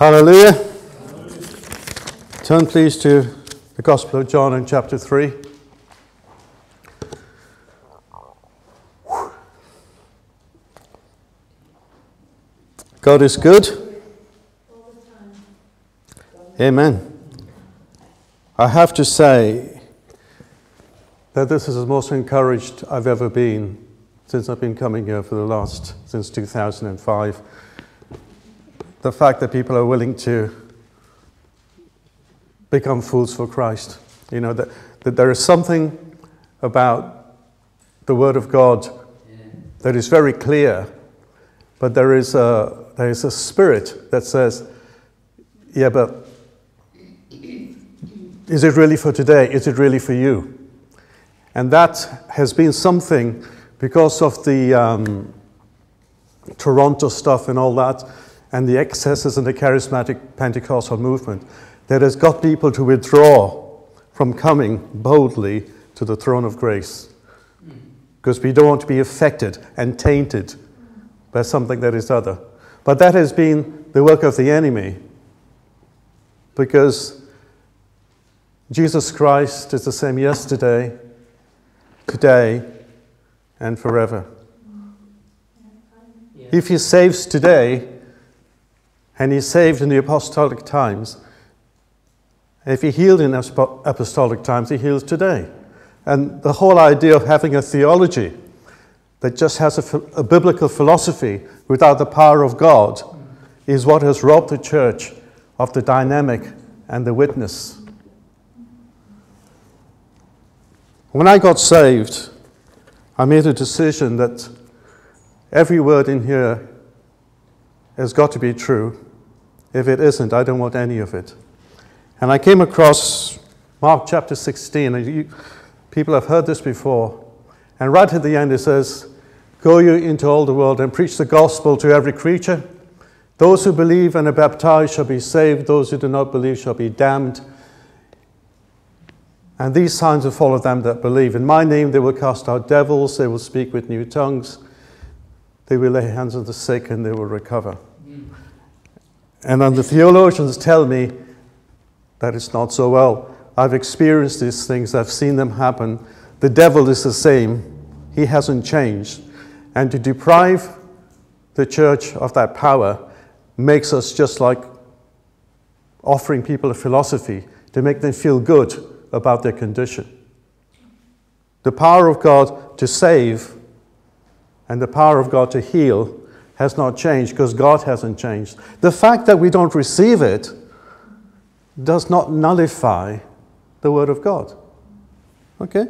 Hallelujah. Turn please to the Gospel of John in chapter 3. God is good. Amen. I have to say that this is the most encouraged I've ever been since I've been coming here for the last, since 2005. The fact that people are willing to become fools for Christ. You know, that, that there is something about the Word of God that is very clear, but there is a, there is a spirit that says, yeah, but is it really for today? Is it really for you? And that has been something because of the um, Toronto stuff and all that, and the excesses in the charismatic Pentecostal movement, that has got people to withdraw from coming boldly to the throne of grace. Because we don't want to be affected and tainted by something that is other. But that has been the work of the enemy. Because Jesus Christ is the same yesterday, today, and forever. If he saves today, and he saved in the apostolic times, if he healed in apostolic times, he heals today. And the whole idea of having a theology that just has a, a biblical philosophy without the power of God is what has robbed the church of the dynamic and the witness. When I got saved, I made a decision that every word in here has got to be true. If it isn't, I don't want any of it. And I came across Mark chapter 16, and you, people have heard this before. And right at the end, it says, Go you into all the world and preach the gospel to every creature. Those who believe and are baptized shall be saved, those who do not believe shall be damned. And these signs will follow them that believe. In my name they will cast out devils, they will speak with new tongues, they will lay hands on the sick, and they will recover. And then the theologians tell me that it's not so well. I've experienced these things, I've seen them happen. The devil is the same, he hasn't changed. And to deprive the church of that power makes us just like offering people a philosophy to make them feel good about their condition. The power of God to save and the power of God to heal has not changed because God hasn't changed. The fact that we don't receive it does not nullify the Word of God. Okay?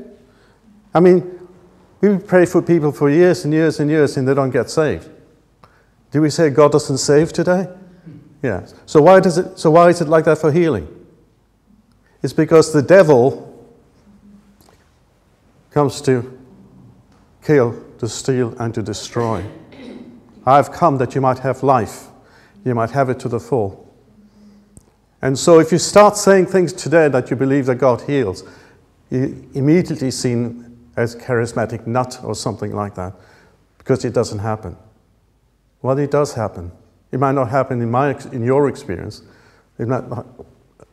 I mean, we pray for people for years and years and years and they don't get saved. Do we say God doesn't save today? Yes. So why, does it, so why is it like that for healing? It's because the devil comes to kill, to steal, and to destroy. I have come that you might have life, you might have it to the full. And so, if you start saying things today that you believe that God heals, you're immediately seen as charismatic nut or something like that because it doesn't happen. Well, it does happen. It might not happen in, my, in your experience. Not,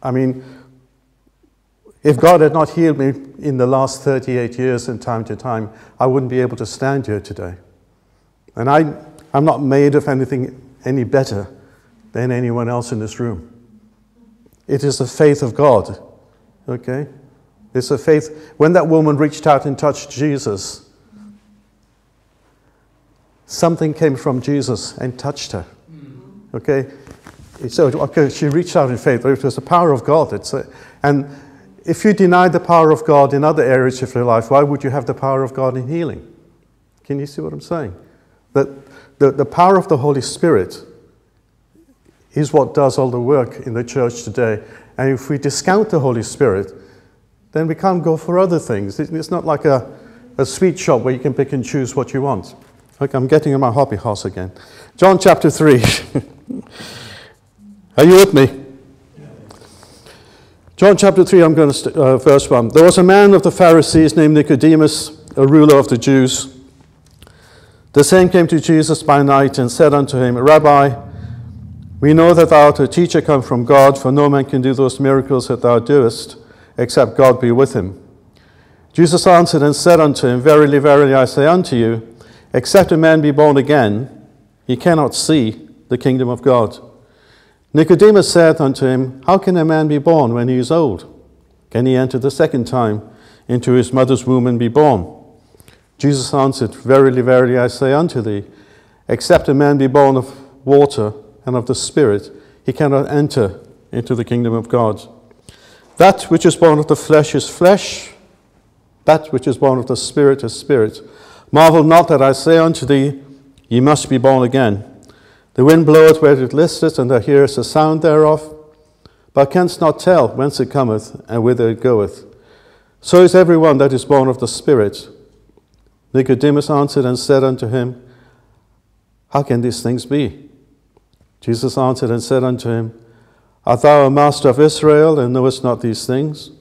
I mean, if God had not healed me in the last 38 years and time to time, I wouldn't be able to stand here today. And I, I'm not made of anything any better than anyone else in this room. It is the faith of God. Okay? It's a faith. When that woman reached out and touched Jesus, something came from Jesus and touched her. Okay? So okay, she reached out in faith. It was the power of God. It's a, and if you deny the power of God in other areas of your life, why would you have the power of God in healing? Can you see what I'm saying? That the, the power of the Holy Spirit is what does all the work in the church today. And if we discount the Holy Spirit, then we can't go for other things. It's not like a, a sweet shop where you can pick and choose what you want. I'm getting in my hobby horse again. John chapter 3. Are you with me? John chapter 3, I'm going to, st- uh, verse 1. There was a man of the Pharisees named Nicodemus, a ruler of the Jews. The same came to Jesus by night and said unto him, Rabbi, We know that thou art a teacher come from God, for no man can do those miracles that thou doest, except God be with him. Jesus answered and said unto him, Verily, verily, I say unto you, except a man be born again, he cannot see the kingdom of God. Nicodemus said unto him, How can a man be born when he is old? Can he enter the second time into his mother's womb and be born? Jesus answered, Verily, verily, I say unto thee, except a man be born of water and of the Spirit, he cannot enter into the kingdom of God. That which is born of the flesh is flesh, that which is born of the Spirit is spirit. Marvel not that I say unto thee, Ye must be born again. The wind bloweth where it listeth, and thou hearest the sound thereof, but canst not tell whence it cometh and whither it goeth. So is every one that is born of the Spirit. Nicodemus answered and said unto him, How can these things be? Jesus answered and said unto him, Art thou a master of Israel, and knowest not these things?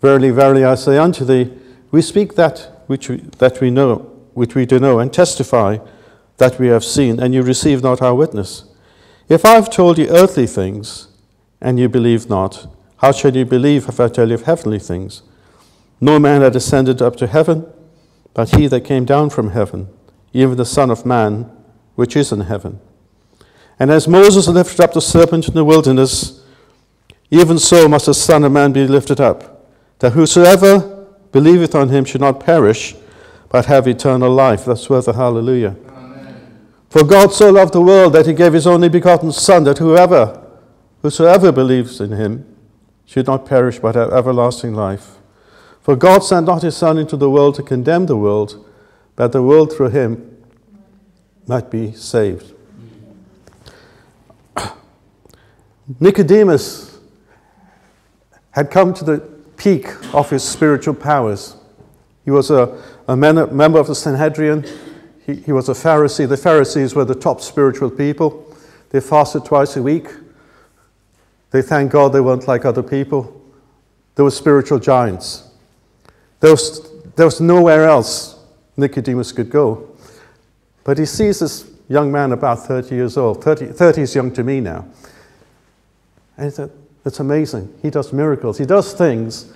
Verily, verily, I say unto thee, we speak that which we, that we know, which we do know, and testify that we have seen, and you receive not our witness. If I have told you earthly things, and you believe not, how shall you believe if I tell you of heavenly things? No man hath ascended up to heaven, but he that came down from heaven, even the Son of Man, which is in heaven. And as Moses lifted up the serpent in the wilderness, even so must the Son of Man be lifted up, that whosoever believeth on him should not perish, but have eternal life. That's worth a hallelujah. Amen. For God so loved the world that he gave his only begotten Son, that whoever, whosoever believes in him, should not perish, but have everlasting life. For God sent not his Son into the world to condemn the world, but the world through him might be saved. Nicodemus had come to the peak of his spiritual powers. He was a, a member of the Sanhedrin. He, he was a Pharisee. The Pharisees were the top spiritual people. They fasted twice a week. They thanked God they weren't like other people. They were spiritual giants. There was, there was nowhere else Nicodemus could go. But he sees this young man about 30 years old. 30, 30 is young to me now. And he said, It's amazing. He does miracles. He does things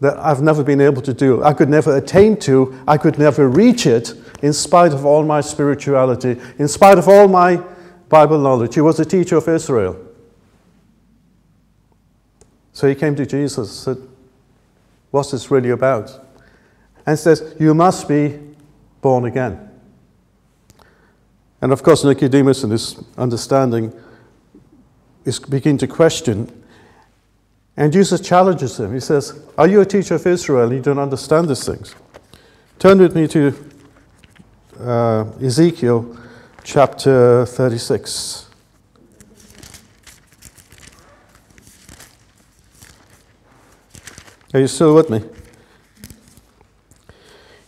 that I've never been able to do. I could never attain to. I could never reach it in spite of all my spirituality, in spite of all my Bible knowledge. He was a teacher of Israel. So he came to Jesus and said, What's this really about? And says, You must be born again. And of course, Nicodemus, in his understanding, is begin to question. And Jesus challenges him. He says, Are you a teacher of Israel and you don't understand these things? Turn with me to uh, Ezekiel chapter 36. Are you still with me?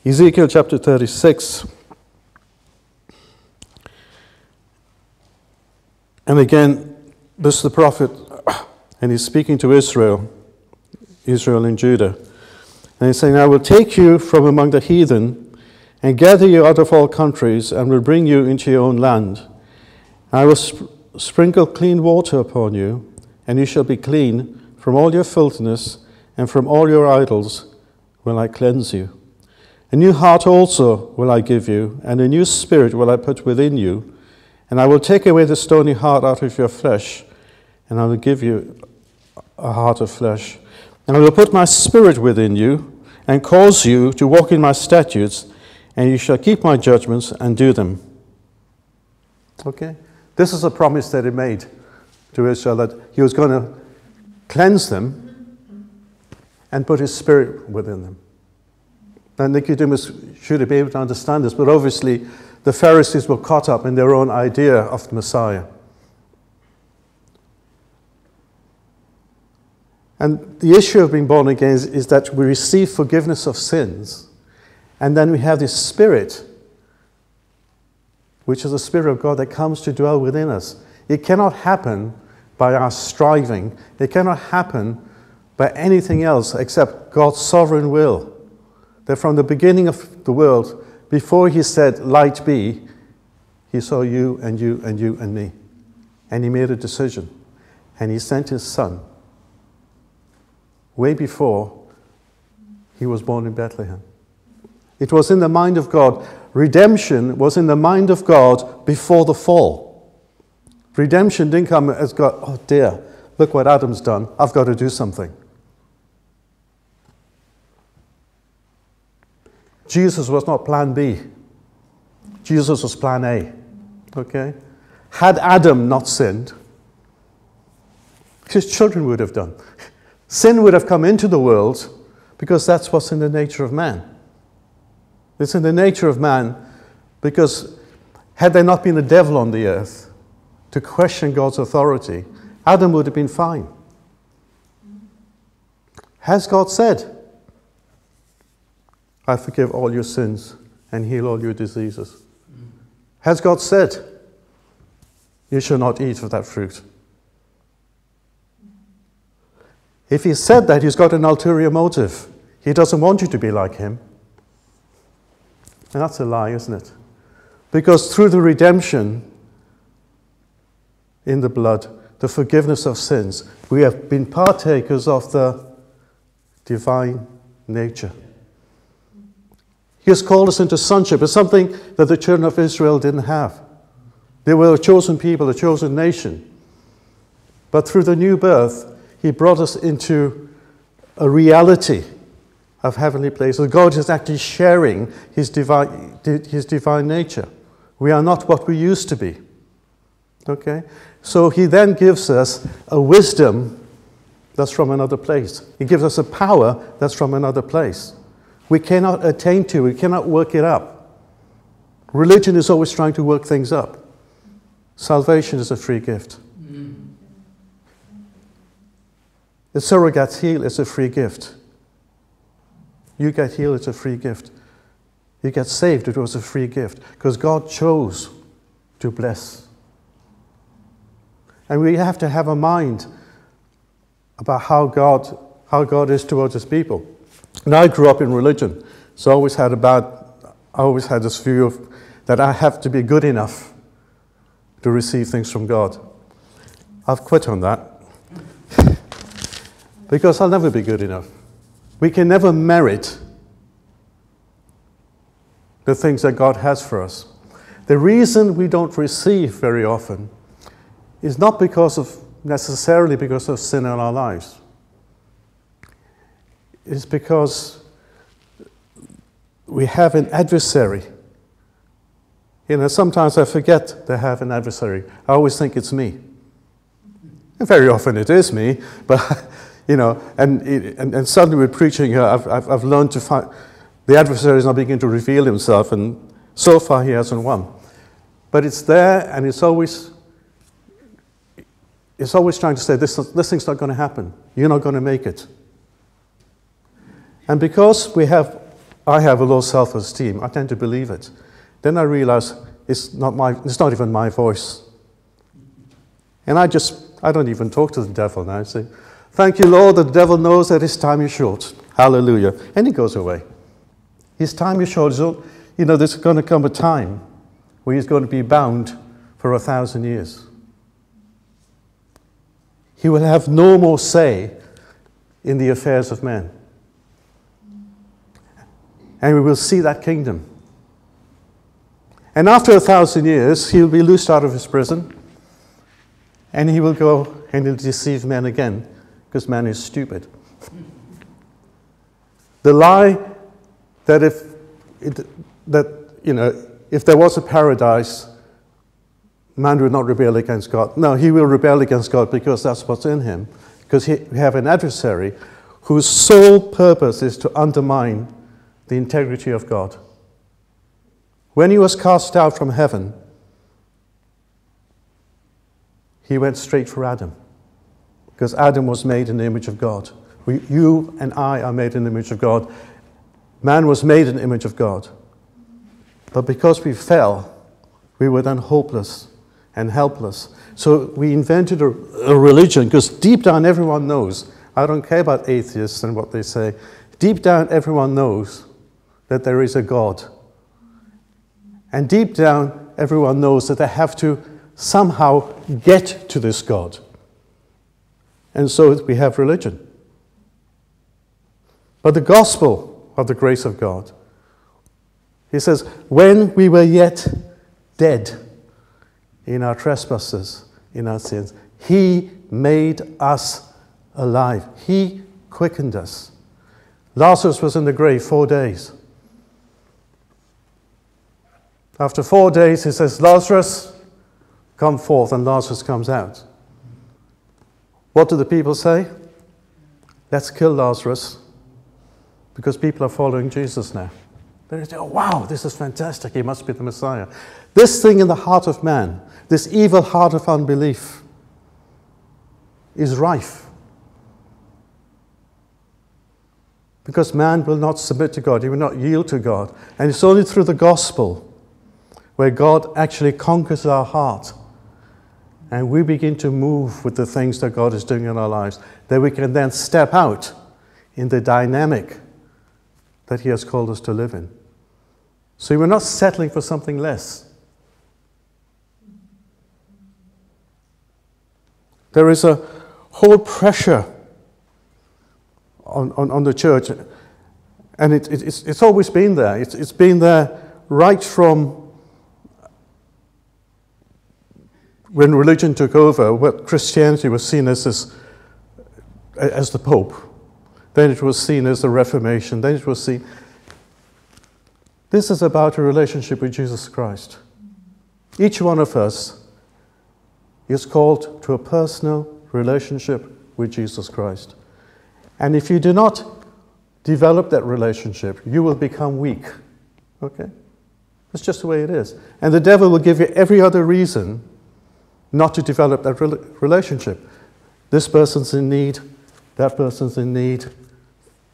Ezekiel chapter 36. And again, this is the prophet, and he's speaking to Israel, Israel and Judah. And he's saying, I will take you from among the heathen and gather you out of all countries and will bring you into your own land. I will sp- sprinkle clean water upon you, and you shall be clean from all your filthiness and from all your idols will I cleanse you. A new heart also will I give you, and a new spirit will I put within you. And I will take away the stony heart out of your flesh, and I will give you a heart of flesh. And I will put my spirit within you, and cause you to walk in my statutes, and you shall keep my judgments and do them. Okay? This is a promise that he made to Israel that he was going to cleanse them and put his spirit within them. And Nicodemus should be able to understand this, but obviously the Pharisees were caught up in their own idea of the Messiah. And the issue of being born again is, is, that we receive forgiveness of sins, and then we have this Spirit, which is the Spirit of God that comes to dwell within us. It cannot happen by our striving, it cannot happen by anything else except God's sovereign will. That from the beginning of the world, before He said, Light be, He saw you and you and you and me. and he made a decision. And he sent his son way before he was born in Bethlehem. It was in the mind of God. Redemption was in the mind of God before the fall. Redemption didn't come as God, oh dear, look what Adam's done. I've got to do something. Jesus was not plan B. Jesus was plan A. Okay? Had Adam not sinned, his children would have done. Sin would have come into the world because that's what's in the nature of man. It's in the nature of man because had there not been the devil on the earth to question God's authority, Adam would have been fine. Has God said, I forgive all your sins and heal all your diseases? Has God said, You shall not eat of that fruit? If he said that, he's got an ulterior motive. He doesn't want you to be like him. And that's a lie, isn't it? Because through the redemption in the blood, the forgiveness of sins, we have been partakers of the divine nature. He has called us into sonship. It's something that the children of Israel didn't have. They were a chosen people, a chosen nation. But through the new birth, He brought us into a reality of heavenly places. God is actually sharing His divine, his divine nature. We are not what we used to be. Okay? So He then gives us a wisdom that's from another place. He gives us a power that's from another place we cannot attain to, we cannot work it up. Religion is always trying to work things up. Salvation is a free gift. Mm. The surrogate heal is a free gift. You get healed, it's a free gift. You get saved, it was a free gift. Because God chose to bless. And we have to have a mind about how God, how God is towards his people. And I grew up in religion, so I always had about, I always had this view of that I have to be good enough to receive things from God. I've quit on that because I'll never be good enough. We can never merit the things that God has for us. The reason we don't receive very often is not because of necessarily because of sin in our lives is because we have an adversary. You know, sometimes I forget to have an adversary. I always think it's me. And very often it is me, but, you know, and, and, and suddenly with preaching I've, I've, I've learned to find the adversary is now beginning to reveal himself, and so far he hasn't won. But it's there, and it's always, it's always trying to say, this, this thing's not going to happen. You're not going to make it. And because we have, I have a low self esteem, I tend to believe it. Then I realize it's not, my, it's not even my voice. And I just, I don't even talk to the devil now. I say, Thank you, Lord, the devil knows that his time is short. Hallelujah. And he goes away. His time is short. So, you know, there's going to come a time where he's going to be bound for a thousand years. He will have no more say in the affairs of men and we will see that kingdom. And after a thousand years, he will be loosed out of his prison, and he will go and he'll deceive men again, because man is stupid. The lie that if it, that you know if there was a paradise, man would not rebel against God. No, he will rebel against God because that's what's in him. Because he, we have an adversary whose sole purpose is to undermine the integrity of God. When he was cast out from heaven, he went straight for Adam because Adam was made in the image of God. We, you and I are made in the image of God. Man was made in the image of God. But because we fell, we were then hopeless and helpless. So we invented a, a religion because deep down everyone knows. I don't care about atheists and what they say. Deep down everyone knows that there is a God. And deep down, everyone knows that they have to somehow get to this God. And so we have religion. But the gospel of the grace of God, he says, when we were yet dead in our trespasses, in our sins, he made us alive. He quickened us. Lazarus was in the grave four days. After four days, he says, Lazarus, come forth, and Lazarus comes out. What do the people say? Let's kill Lazarus because people are following Jesus now. They say, oh, wow, this is fantastic. He must be the Messiah. This thing in the heart of man, this evil heart of unbelief, is rife. Because man will not submit to God, he will not yield to God. And it's only through the gospel where God actually conquers our heart and we begin to move with the things that God is doing in our lives, that we can then step out in the dynamic that He has called us to live in. So we're not settling for something less. There is a whole pressure on, on, on the church, and it, it, it's, it's always been there. It's, it's been there right from when religion took over, what Christianity was seen as, this, as the Pope. Then it was seen as the Reformation. Then it was seen. This is about a relationship with Jesus Christ. Each one of us is called to a personal relationship with Jesus Christ. And if you do not develop that relationship, you will become weak. Okay? That's just the way it is. And the devil will give you every other reason not to develop that relationship. This person's in need, that person's in need,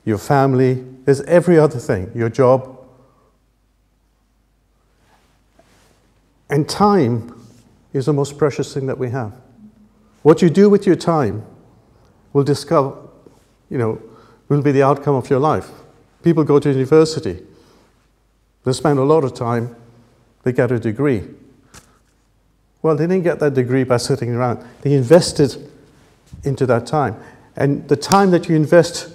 your family, there's every other thing, your job. And time is the most precious thing that we have. What you do with your time will discover, you know, will be the outcome of your life. People go to university, they spend a lot of time, they get a degree. Well, they didn't get that degree by sitting around. They invested into that time. And the time that you invest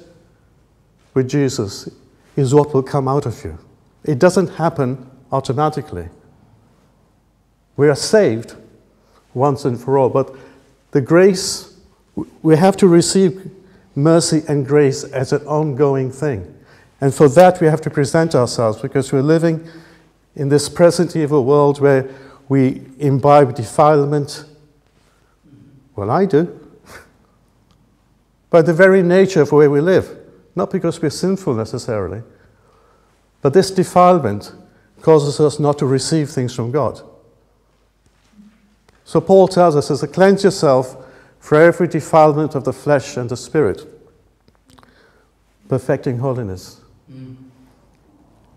with Jesus is what will come out of you. It doesn't happen automatically. We are saved once and for all, but the grace, we have to receive mercy and grace as an ongoing thing. And for that, we have to present ourselves because we're living in this present evil world where we imbibe defilement. Well, I do. By the very nature of where we live, not because we're sinful necessarily, but this defilement causes us not to receive things from God. So Paul tells us, as to cleanse yourself for every defilement of the flesh and the spirit, perfecting holiness. Mm.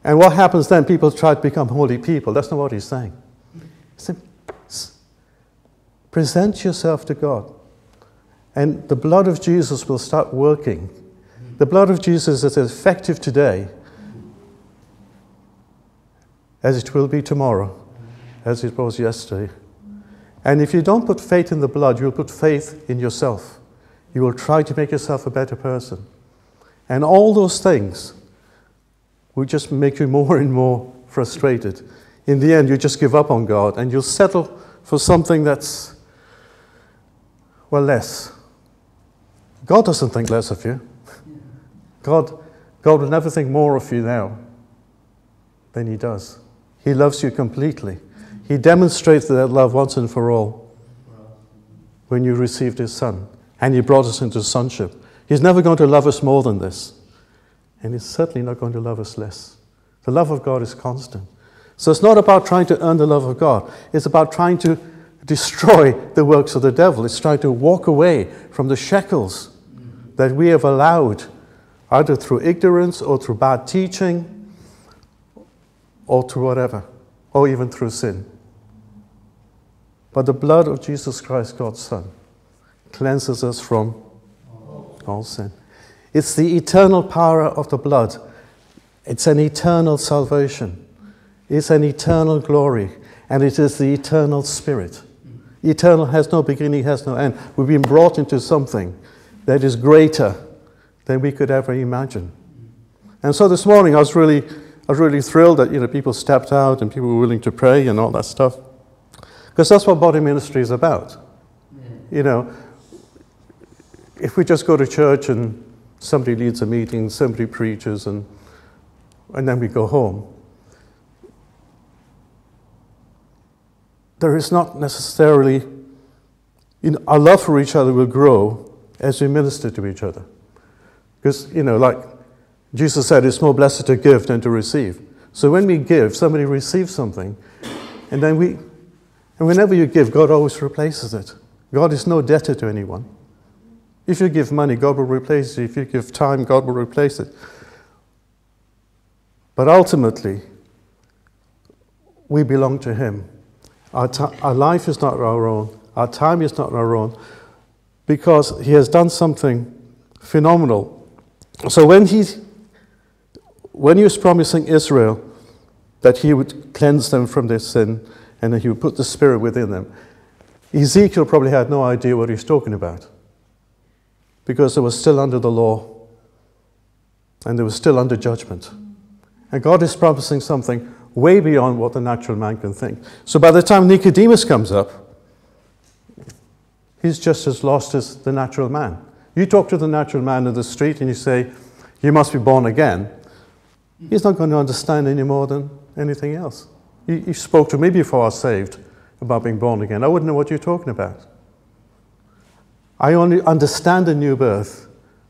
And what happens then? People try to become holy people. That's not what he's saying. Present yourself to God. And the blood of Jesus will start working. The blood of Jesus is as effective today as it will be tomorrow, as it was yesterday. And if you don't put faith in the blood, you'll put faith in yourself. You will try to make yourself a better person. And all those things will just make you more and more frustrated in the end, you just give up on God and you'll settle for something that's, well, less. God doesn't think less of you. God, God will never think more of you now than He does. He loves you completely. He demonstrated that love once and for all when you received His Son and He brought us into sonship. He's never going to love us more than this, and He's certainly not going to love us less. The love of God is constant. So it's not about trying to earn the love of God, it's about trying to destroy the works of the devil. It's trying to walk away from the shackles that we have allowed, either through ignorance or through bad teaching or through whatever, or even through sin. But the blood of Jesus Christ, God's Son, cleanses us from all sin. It's the eternal power of the blood, it's an eternal salvation is an eternal glory, and it is the eternal spirit. eternal, has no beginning, has no end. We've been brought into something that is greater than we could ever imagine. And so this morning I was really, I was really thrilled that you know, people stepped out and people were willing to pray and all that stuff. Because that's what body ministry is about. You know, if we just go to church and somebody leads a meeting, somebody preaches, and, and then we go home, there is not necessarily, you know, our love for each other will grow as we minister to each other. Because, you know, like Jesus said, it's more blessed to give than to receive. So when we give, somebody receives something, and then we, and whenever you give, God always replaces it. God is no debtor to anyone. If you give money, God will replace it. If you give time, God will replace it. But ultimately, we belong to Him. Our, our life is not our own, our time is not our own, because He has done something phenomenal. So when He, when He was promising Israel that He would cleanse them from their sin and that He would put the Spirit within them, Ezekiel probably had no idea what he was talking about because they were still under the law and they were still under judgment. And God is promising something way beyond what the natural man can think. So by the time Nicodemus comes up, he's just as lost as the natural man. You talk to the natural man in the street and you say, You must be born again. He's not going to understand any more than anything else. You, you spoke to me before I was saved about being born again. I wouldn't know what you're talking about. I only understand a new birth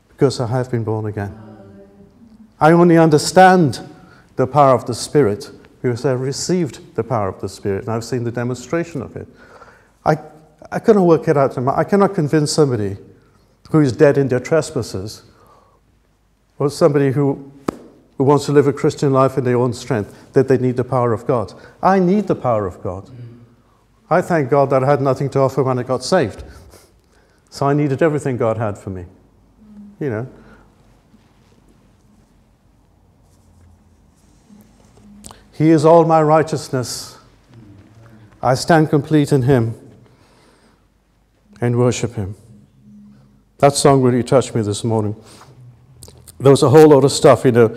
because I have been born again. I only understand the power of the Spirit because uh, I've received the power of the Spirit and I've seen the demonstration of it. I, I cannot work it out. I cannot convince somebody who is dead in their trespasses or somebody who, who wants to live a Christian life in their own strength that they need the power of God. I need the power of God. I thank God that I had nothing to offer when I got saved. So I needed everything God had for me. You know. He is all my righteousness. I stand complete in Him and worship Him. That song really touched me this morning. There was a whole lot of stuff, you know,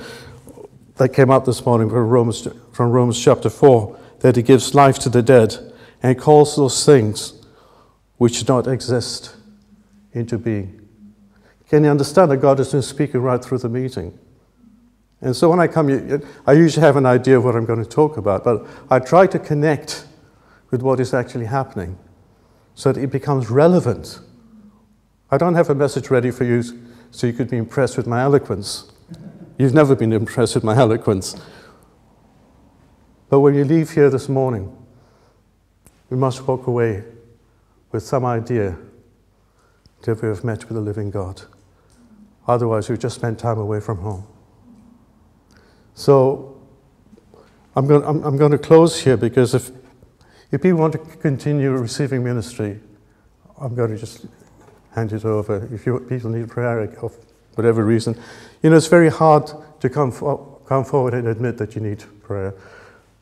that came up this morning from Romans, from Romans chapter 4 that He gives life to the dead and calls those things which do not exist into being. Can you understand that God has been speaking right through the meeting? And so when I come, I usually have an idea of what I'm going to talk about, but I try to connect with what is actually happening so that it becomes relevant. I don't have a message ready for you so you could be impressed with my eloquence. You've never been impressed with my eloquence. But when you leave here this morning, we must walk away with some idea that we have met with the living God. Otherwise, we've just spent time away from home. So, I'm going, I'm, I'm going to close here because if, if people want to continue receiving ministry, I'm going to just hand it over. If you, people need prayer of whatever reason, you know, it's very hard to come, for, come forward and admit that you need prayer.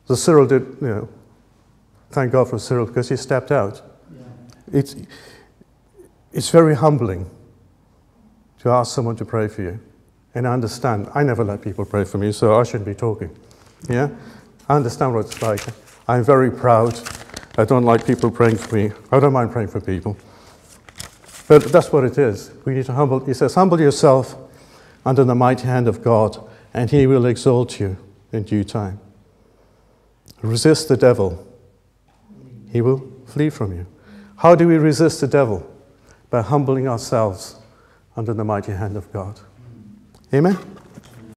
So Cyril did, you know, thank God for Cyril because he stepped out. Yeah. It's, it's very humbling to ask someone to pray for you. And I understand, I never let people pray for me, so I shouldn't be talking. Yeah? I understand what it's like. I'm very proud. I don't like people praying for me. I don't mind praying for people. But that's what it is. We need to humble. He says, Humble yourself under the mighty hand of God, and he will exalt you in due time. Resist the devil, he will flee from you. How do we resist the devil? By humbling ourselves under the mighty hand of God. Amen?